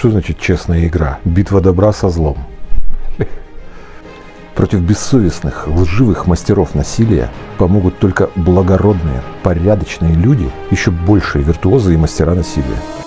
Что значит честная игра? Битва добра со злом. Против бессовестных, лживых мастеров насилия помогут только благородные, порядочные люди, еще большие виртуозы и мастера насилия.